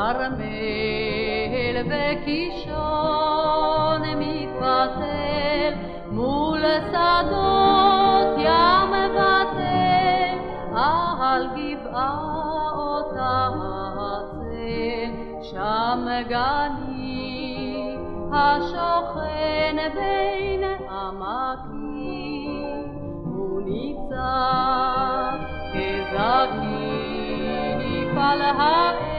הכרמל וקישון מתפתל מול שדות ים בטל על גבעה אותה הצל שם גני השוכן בין עמקים הוא ניצב כזקיף על העמק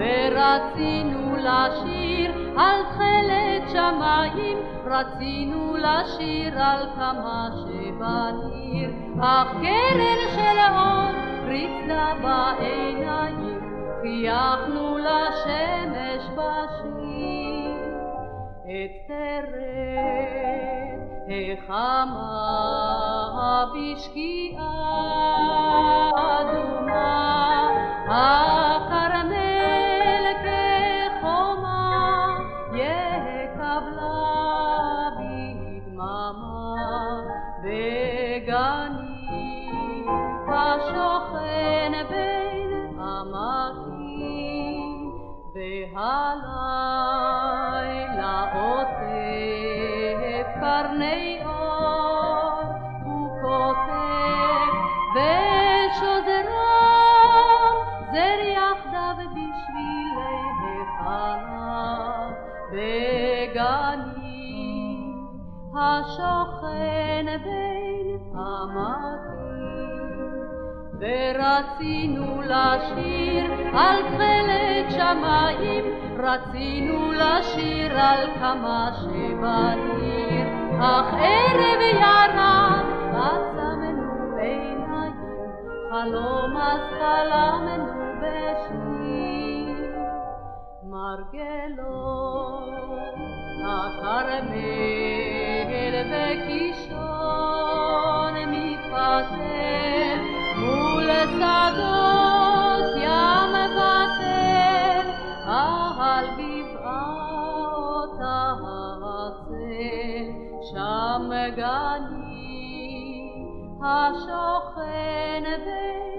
ורצינו לשיר על תכלת שמיים רצינו לשיר על כמה שבניר אך קרן של בעיניים חייכנו לשמש בשיר את תרד החמה בשקיעה והלילה עוטף קרני אור הוא כותב ושוזרם זר יחדיו בשבילי החלב בגני השוכן בין עמקים ורצינו לשיר על תכלת שמיים רצינו לשיר על כמה שבניר אך ערב ירד עצמנו עיניים חלום אז חלמנו בשיר. מרגלות הכרמל וקישון שם גני השוכן ב...